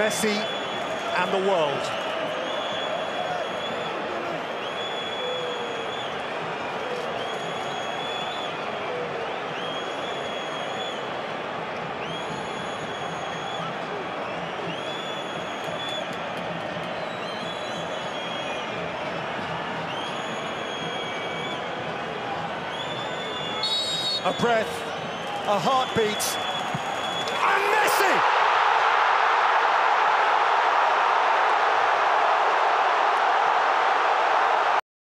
Messi and the world. A breath, a heartbeat,